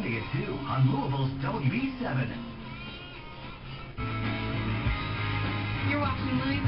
Sunday at 2 on Louisville's WB7. You're watching Louisville.